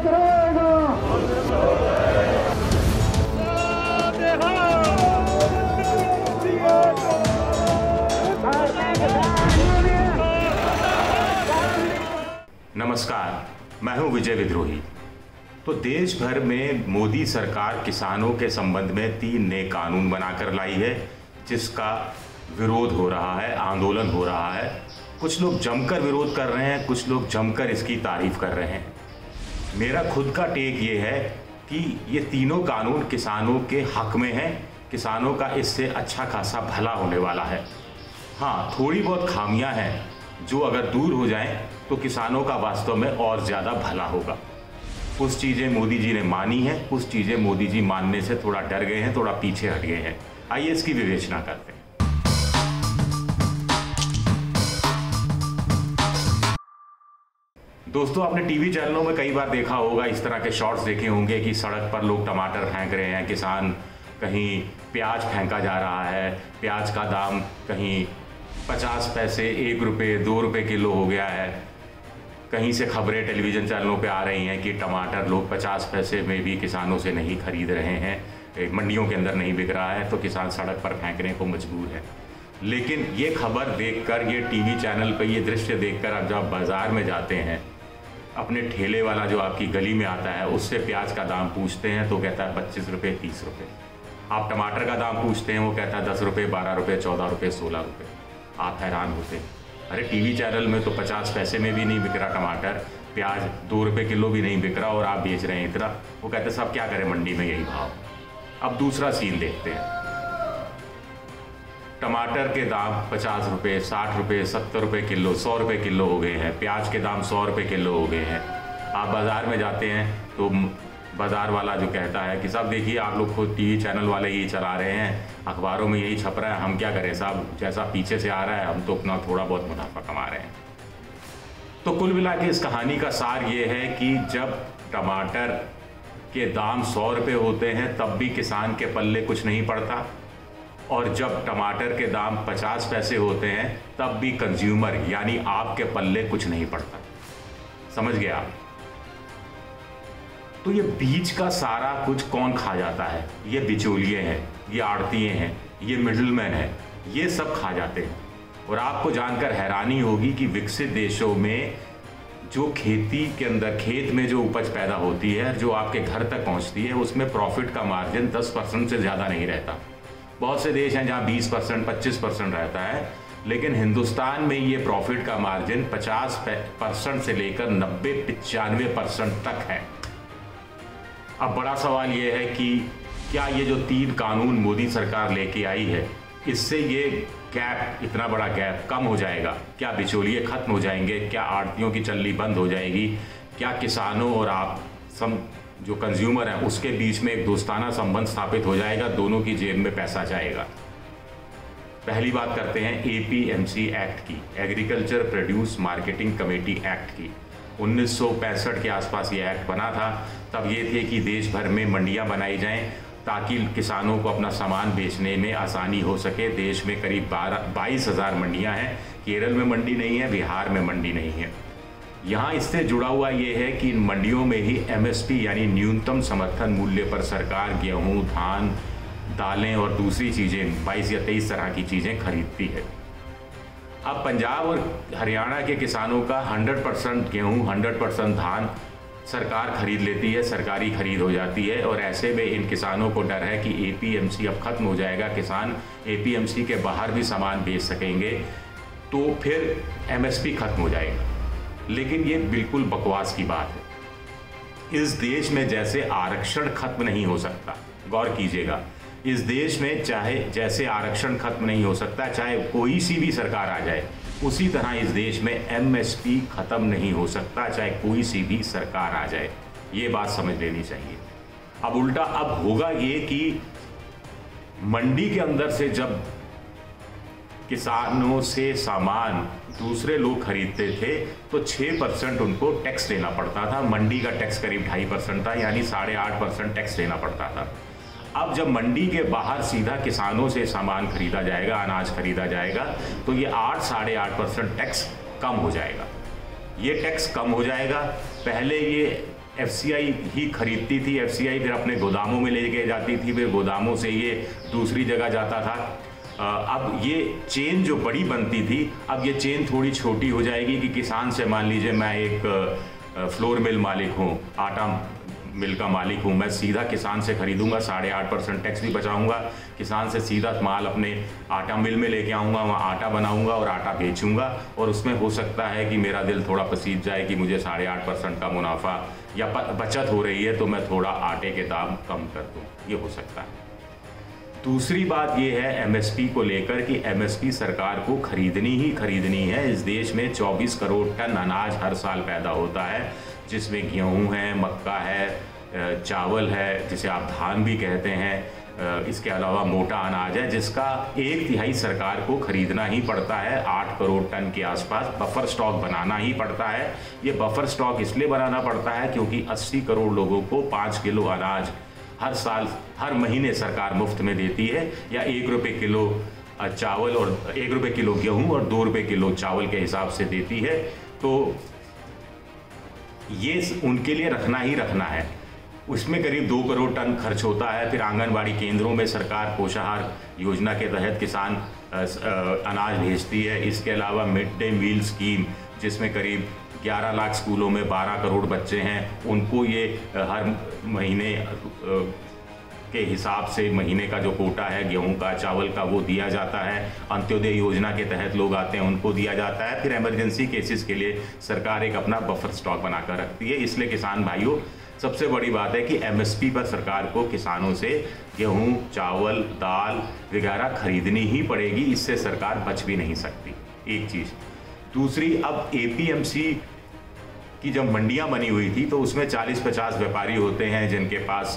नमस्कार, मैं हूँ विजय विद्रोही। तो देश भर में मोदी सरकार किसानों के संबंध में तीन नए कानून बनाकर लाई है, जिसका विरोध हो रहा है, आंदोलन हो रहा है। कुछ लोग जमकर विरोध कर रहे हैं, कुछ लोग जमकर इसकी तारीफ़ कर रहे हैं। मेरा खुद का टेक ये है कि ये तीनों कानून किसानों के हक में हैं। किसानों का इससे अच्छा खासा भला होने वाला है। हाँ थोड़ी बहुत खामियाँ हैं। जो अगर दूर हो जाएँ तो किसानों का वास्तव में और ज़्यादा भला होगा। कुछ चीज़ें मोदी जी ने मानी हैं, कुछ चीज़ें मोदी जी मानने से थोड़ा डर गए हैं, थोड़ा पीछे हट गए हैं। आइए इसकी विवेचना करते हैं। दोस्तों, आपने टीवी चैनलों में कई बार देखा होगा, इस तरह के शॉट्स देखे होंगे कि सड़क पर लोग टमाटर फेंक रहे हैं, किसान कहीं प्याज फेंका जा रहा है, प्याज का दाम कहीं पचास पैसे, एक रुपये दो रुपये किलो हो गया है। कहीं से खबरें टेलीविज़न चैनलों पे आ रही हैं कि टमाटर लोग पचास पैसे में भी किसानों से नहीं खरीद रहे हैं मंडियों के अंदर नहीं बिक रहा है तो किसान सड़क पर फेंकने को मजबूर है। लेकिन ये खबर देखकर, ये टीवी चैनल पर ये दृश्य देखकर आप जब बाज़ार में जाते हैं अपने ठेले वाला जो आपकी गली में आता है, उससे प्याज का दाम पूछते हैं तो कहता है पच्चीस रुपये, तीस रुपये। आप टमाटर का दाम पूछते हैं, वो कहता है दस रुपये, बारह रुपये, चौदह रुपये, सोलह रुपये। आप हैरान होते हैं। अरे, टीवी चैनल में तो पचास पैसे में भी नहीं बिक रहा टमाटर, प्याज दो रुपये किलो भी नहीं बिक रहा, और आप बेच रहे हैं इतना। वो कहते हैं, सब क्या करें मंडी में, यही भाव। अब दूसरा सीन देखते हैं। टमाटर के दाम पचास रुपये साठ रुपये सत्तर रुपये किलो, सौ रुपये किलो हो गए हैं। प्याज के दाम सौ रुपये किलो हो गए हैं। आप बाज़ार में जाते हैं तो बाज़ार वाला जो कहता है कि, साहब, देखिए, आप लोग खुद टीवी चैनल वाले यही चला रहे हैं। अखबारों में यही छप रहा है। हम क्या करें साहब? जैसा पीछे से आ रहा है, हम तो अपना थोड़ा बहुत मुनाफा कमा रहे हैं। तो कुल मिला के इस कहानी का सार ये है कि जब टमाटर के दाम सौ रुपये होते हैं, तब भी किसान के पल्ले कुछ नहीं पड़ता। और जब टमाटर के दाम पचास पैसे होते हैं, तब भी कंज्यूमर यानी आपके पल्ले कुछ नहीं पड़ता। समझ गया आप? तो ये बीज का सारा कुछ कौन खा जाता है? ये बिचौलिए हैं, ये आड़तीय हैं, ये मिडलमैन हैं, ये सब खा जाते हैं। और आपको जानकर हैरानी होगी कि विकसित देशों में जो खेती के अंदर, खेत में जो उपज पैदा होती है, जो आपके घर तक पहुँचती है, उसमें प्रॉफिट का मार्जिन 10 परसेंट से ज़्यादा नहीं रहता। बहुत से देश हैं जहाँ 20 परसेंट, पच्चीस परसेंट रहता है, लेकिन हिंदुस्तान में ये प्रॉफिट का मार्जिन 50 परसेंट से लेकर नब्बे, पिचानवे परसेंट तक है। अब बड़ा सवाल ये है कि क्या ये जो तीन कानून मोदी सरकार लेके आई है, इससे ये गैप इतना बड़ा गैप कम हो जाएगा? क्या बिचौलिए खत्म हो जाएँगे? क्या आड़तियों की चलनी बंद हो जाएगी? क्या किसानों और आप सम जो कंज्यूमर हैं, उसके बीच में एक दोस्ताना संबंध स्थापित हो जाएगा, दोनों की जेब में पैसा जाएगा। पहली बात करते हैं एपीएमसी एक्ट की agriculture produce marketing committee act की। 1965 के आसपास ये एक्ट बना था। तब ये थे कि देश भर में मंडियाँ बनाई जाएँ, ताकि किसानों को अपना सामान बेचने में आसानी हो सके। देश में करीब बारह, बाईस हज़ार मंडियाँ हैं। केरल में मंडी नहीं है, बिहार में मंडी नहीं है। यहाँ इससे जुड़ा हुआ ये है कि इन मंडियों में ही एमएसपी यानी न्यूनतम समर्थन मूल्य पर सरकार गेहूँ, धान, दालें और दूसरी चीज़ें, बाईस या तेईस तरह की चीज़ें खरीदती है। अब पंजाब और हरियाणा के किसानों का 100 परसेंट गेहूँ 100 परसेंट धान सरकार खरीद लेती है, सरकारी खरीद हो जाती है और ऐसे में इन किसानों को डर है कि एपीएमसी अब ख़त्म हो जाएगा, किसान एपीएमसी के बाहर भी सामान बेच सकेंगे तो फिर एमएसपी खत्म हो जाएगा। लेकिन ये बिल्कुल बकवास की बात है। इस देश में जैसे आरक्षण खत्म नहीं हो सकता, गौर कीजिएगा। इस देश में चाहे जैसे आरक्षण खत्म नहीं हो सकता, चाहे कोई सी भी सरकार आ जाए, उसी तरह इस देश में एमएसपी खत्म नहीं हो सकता, चाहे कोई सी भी सरकार आ जाए। ये बात समझ लेनी चाहिए। अब उल्टा अब होगा ये कि मंडी के अंदर से जब किसानों से सामान दूसरे लोग खरीदते थे तो 6 परसेंट उनको टैक्स देना पड़ता था। मंडी का टैक्स करीब ढाई परसेंट था, यानी साढ़े आठ परसेंट टैक्स देना पड़ता था। अब जब मंडी के बाहर सीधा किसानों से सामान खरीदा जाएगा, अनाज खरीदा जाएगा तो ये आठ, साढ़े आठ परसेंट टैक्स कम हो जाएगा। ये टैक्स कम हो जाएगा। पहले ये एफ़ ही खरीदती थी। एफसीआई फिर अपने गोदामों में लेके जाती थी। फिर गोदामों से ये दूसरी जगह जाता था। अब ये चेन जो बड़ी बनती थी, अब ये चेन थोड़ी छोटी हो जाएगी कि किसान से मान लीजिए मैं एक फ्लोर मिल मालिक हूँ, आटा मिल का मालिक हूँ, मैं सीधा किसान से खरीदूँगा, साढ़े आठ परसेंट टैक्स भी बचाऊँगा, किसान से सीधा माल अपने आटा मिल में लेके आऊँगा, वहाँ आटा बनाऊँगा और आटा बेचूँगा, और उसमें हो सकता है कि मेरा दिल थोड़ा पसीज जाए कि मुझे साढ़े आठ परसेंट का मुनाफा या बचत हो रही है तो मैं थोड़ा आटे के दाम कम कर दूँ, ये हो सकता है। दूसरी बात यह है एमएसपी को लेकर कि एमएसपी सरकार को खरीदनी ही खरीदनी है। इस देश में 24 करोड़ टन अनाज हर साल पैदा होता है, जिसमें गेहूँ है, मक्का है चावल है, जिसे आप धान भी कहते हैं। इसके अलावा मोटा अनाज है, जिसका एक तिहाई सरकार को खरीदना ही पड़ता है। आठ करोड़ टन के आसपास बफर स्टॉक बनाना ही पड़ता है। ये बफर स्टॉक इसलिए बनाना पड़ता है क्योंकि 80 करोड़ लोगों को पाँच किलो अनाज हर साल, हर महीने सरकार मुफ़्त में देती है। या एक रुपये किलो चावल और एक रुपये किलो गेहूँ और दो रुपये किलो चावल के हिसाब से देती है। तो ये उनके लिए रखना ही रखना है। उसमें करीब दो करोड़ टन खर्च होता है। फिर आंगनबाड़ी केंद्रों में सरकार पोषाहार योजना के तहत किसान अनाज भेजती है। इसके अलावा मिड डे मील स्कीम, जिसमें करीब 11 लाख स्कूलों में 12 करोड़ बच्चे हैं। उनको ये हर महीने के हिसाब से महीने का जो कोटा है, गेहूँ का, चावल का, वो दिया जाता है। अंत्योदय योजना के तहत लोग आते हैं, उनको दिया जाता है। फिर इमरजेंसी केसेस के लिए सरकार एक अपना बफर स्टॉक बनाकर रखती है। इसलिए किसान भाइयों, सबसे बड़ी बात है कि एमएसपी पर सरकार को किसानों से गेहूँ, चावल, दाल वगैरह खरीदनी ही पड़ेगी। इससे सरकार बच भी नहीं सकती। एक चीज़। दूसरी, अब एपीएमसी की जब मंडियाँ बनी हुई थी तो उसमें 40-50 व्यापारी होते हैं जिनके पास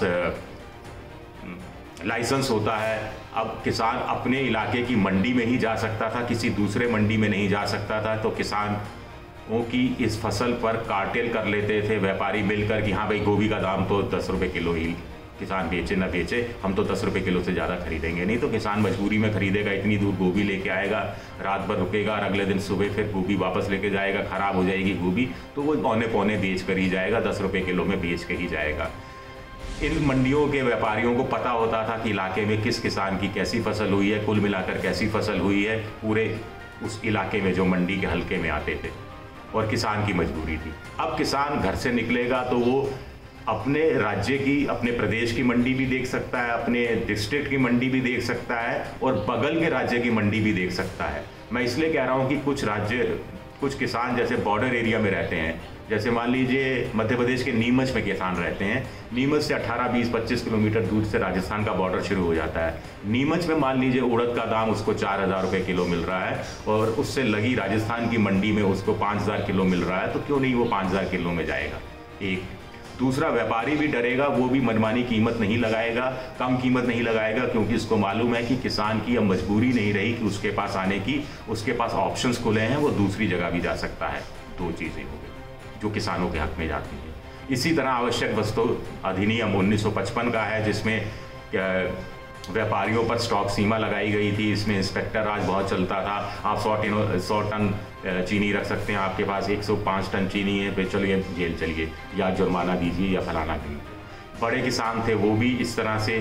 लाइसेंस होता है। अब किसान अपने इलाके की मंडी में ही जा सकता था, किसी दूसरे मंडी में नहीं जा सकता था तो किसान की इस फ़सल पर कार्टेल कर लेते थे, व्यापारी मिलकर कि हाँ भाई, गोभी का दाम तो दस रुपये किलो ही किसान बेचे ना बेचे, हम तो दस रुपये किलो से ज़्यादा खरीदेंगे। नहीं तो किसान मजबूरी में खरीदेगा, इतनी दूर गोभी लेके आएगा, रात भर रुकेगा और अगले दिन सुबह फिर गोभी वापस लेके जाएगा, ख़राब हो जाएगी गोभी तो वो पौने पौने बेच कर ही जाएगा, दस रुपये किलो में बेच के ही जाएगा। इन मंडियों के व्यापारियों को पता होता था कि इलाके में किस किसान की कैसी फ़सल हुई है, कुल मिलाकर कैसी फ़सल हुई है, पूरे उस इलाके में जो मंडी के हल्के में आते थे, और किसान की मजबूरी थी। अब किसान घर से निकलेगा तो वो अपने राज्य की अपने प्रदेश की मंडी भी देख सकता है अपने डिस्ट्रिक्ट की मंडी भी देख सकता है और बगल के राज्य की मंडी भी देख सकता है। मैं इसलिए कह रहा हूँ कि कुछ राज्य कुछ किसान जैसे बॉर्डर एरिया में रहते हैं। जैसे मान लीजिए मध्य प्रदेश के नीमच में किसान रहते हैं। नीमच से 18, 20, 25 किलोमीटर दूर से राजस्थान का बॉर्डर शुरू हो जाता है। नीमच में मान लीजिए उड़द का दाम उसको चार हज़ार रुपये किलो मिल रहा है और उससे लगी राजस्थान की मंडी में उसको पाँच हज़ार किलो मिल रहा है तो क्यों नहीं वो पाँच हज़ार किलो में जाएगा? एक दूसरा व्यापारी भी डरेगा, वो भी मनमानी कीमत नहीं लगाएगा, कम कीमत नहीं लगाएगा, क्योंकि उसको मालूम है कि किसान की अब मजबूरी नहीं रही कि उसके पास आने की, उसके पास ऑप्शंस खुले हैं, वो दूसरी जगह भी जा सकता है। दो चीज़ें हो गई, जो किसानों के हक में जाती हैं। इसी तरह आवश्यक वस्तु अधिनियम 1955 का है, जिसमें व्यापारियों पर स्टॉक सीमा लगाई गई थी। इसमें इंस्पेक्टर राज बहुत चलता था। आप सौ टन सौ टन चीनी रख सकते हैं। आपके पास 105 टन चीनी है, फिर चलिए जेल चलिए, या जुर्माना दीजिए या फलाना दीजिए बड़े किसान थे, वो भी इस तरह से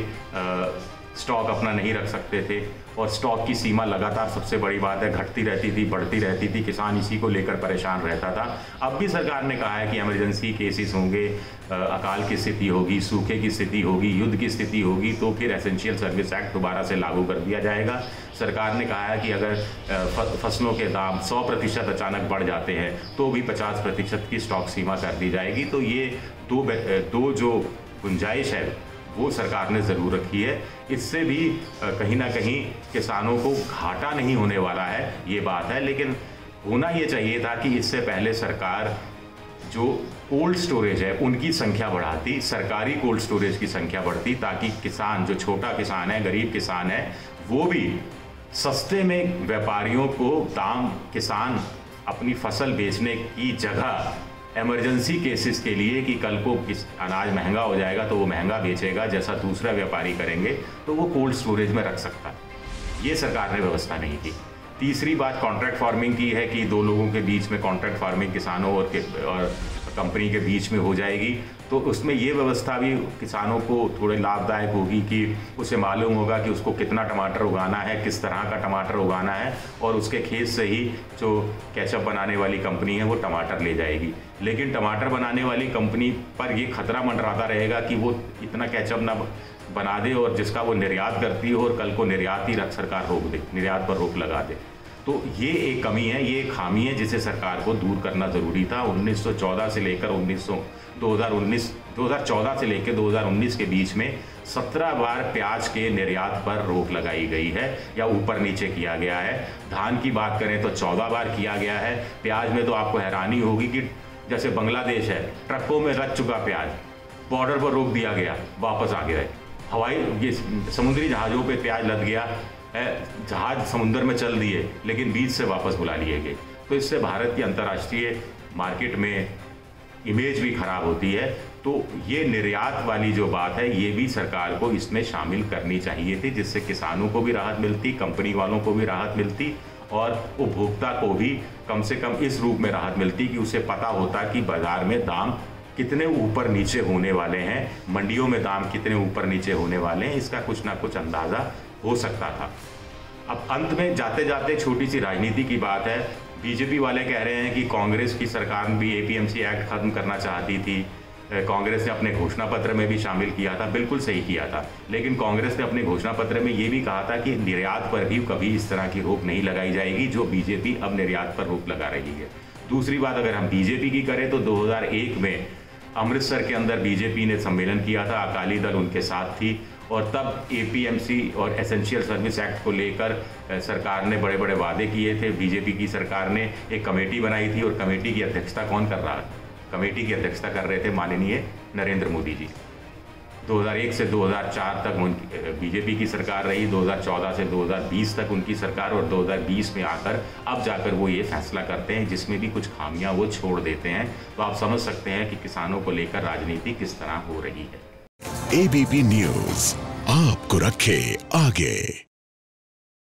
स्टॉक अपना नहीं रख सकते थे। और स्टॉक की सीमा लगातार सबसे बड़ी बात है, घटती रहती थी, बढ़ती रहती थी, किसान इसी को लेकर परेशान रहता था। अब भी सरकार ने कहा है कि इमरजेंसी केसेस होंगे अकाल की स्थिति होगी, सूखे की स्थिति होगी, युद्ध की स्थिति होगी तो फिर एसेंशियल सर्विस एक्ट दोबारा से लागू कर दिया जाएगा। सरकार ने कहा है कि अगर फ़सलों के दाम 100 प्रतिशत अचानक बढ़ जाते हैं तो भी 50 प्रतिशत की स्टॉक सीमा कर दी जाएगी। तो ये दो दो जो गुंजाइश है वो सरकार ने ज़रूर रखी है। इससे भी कहीं ना कहीं किसानों को घाटा नहीं होने वाला है, ये बात है। लेकिन होना ये चाहिए था कि इससे पहले सरकार जो कोल्ड स्टोरेज है, उनकी संख्या बढ़ाती, सरकारी कोल्ड स्टोरेज की संख्या बढ़ती, ताकि किसान, जो छोटा किसान है, गरीब किसान है, वो भी सस्ते में व्यापारियों को दाम, किसान अपनी फ़सल बेचने की जगह इमरजेंसी केसेस के लिए कि कल को किस अनाज महँगा हो जाएगा तो वो महँगा बेचेगा जैसा दूसरा व्यापारी करेंगे तो वो कोल्ड स्टोरेज में रख सकता है। ये सरकार ने व्यवस्था नहीं की। तीसरी बात कॉन्ट्रैक्ट फ़ार्मिंग की है कि दो लोगों के बीच में कॉन्ट्रैक्ट फ़ार्मिंग किसानों और, के, और कंपनी के बीच में हो जाएगी। तो उसमें ये व्यवस्था भी किसानों को थोड़े लाभदायक होगी कि उसे मालूम होगा कि उसको कितना टमाटर उगाना है, किस तरह का टमाटर उगाना है और उसके खेत से ही जो कैचअप बनाने वाली कंपनी है वो टमाटर ले जाएगी। लेकिन टमाटर बनाने वाली कंपनी पर ये खतरा मंडराता रहेगा कि वो इतना कैचअप ना बना दे और जिसका वो निर्यात करती हो और कल को निर्यात ही सरकार रोक दे, निर्यात पर रोक लगा दे। तो ये एक कमी है, ये एक खामी है जिसे सरकार को दूर करना ज़रूरी था। 1914 से लेकर 1900 2019 2014 से लेकर 2019 के बीच में 17 बार प्याज के निर्यात पर रोक लगाई गई है या ऊपर नीचे किया गया है। धान की बात करें तो 14 बार किया गया है। प्याज में तो आपको हैरानी होगी कि जैसे बांग्लादेश है, ट्रकों में रच चुका प्याज, बॉर्डर पर रोक दिया गया, वापस आ गया हवाई, ये समुद्री जहाज़ों पे प्याज लद गया जहाज़ समुद्र में चल दिए, लेकिन बीच से वापस बुला लिए गए। तो इससे भारत की अंतर्राष्ट्रीय मार्केट में इमेज भी खराब होती है। तो ये निर्यात वाली जो बात है, ये भी सरकार को इसमें शामिल करनी चाहिए थी, जिससे किसानों को भी राहत मिलती, कंपनी वालों को भी राहत मिलती, और उपभोक्ता को भी कम से कम इस रूप में राहत मिलती कि उसे पता होता कि बाज़ार में दाम कितने ऊपर नीचे होने वाले हैं, मंडियों में दाम कितने ऊपर नीचे होने वाले हैं, इसका कुछ ना कुछ अंदाज़ा हो सकता था। अब अंत में जाते जाते छोटी सी राजनीति की बात है। बीजेपी वाले कह रहे हैं कि कांग्रेस की सरकार भी एपीएमसी एक्ट खत्म करना चाहती थी। कांग्रेस ने अपने घोषणा पत्र में भी शामिल किया था, बिल्कुल सही किया था। लेकिन कांग्रेस ने अपने घोषणा पत्र में ये भी कहा था कि निर्यात पर भी कभी इस तरह की रोक नहीं लगाई जाएगी, जो बीजेपी अब निर्यात पर रोक लगा रही है। दूसरी बात, अगर हम बीजेपी की करें तो 2001 में अमृतसर के अंदर बीजेपी ने सम्मेलन किया था, अकाली दल उनके साथ थी, और तब एपीएमसी और एसेंशियल सर्विस एक्ट को लेकर सरकार ने बड़े बड़े वादे किए थे। बीजेपी की सरकार ने एक कमेटी बनाई थी और कमेटी की अध्यक्षता कौन कर रहा था? कमेटी की अध्यक्षता कर रहे थे माननीय नरेंद्र मोदी जी। 2001 से 2004 तक बीजेपी की सरकार रही 2014 से 2020 तक उनकी सरकार और 2020 में आकर अब जाकर वो ये फैसला करते हैं, जिसमें भी कुछ खामियाँ वो छोड़ देते हैं। तो आप समझ सकते हैं कि किसानों को लेकर राजनीति किस तरह हो रही है। एबीपी न्यूज़ आपको रखे आगे।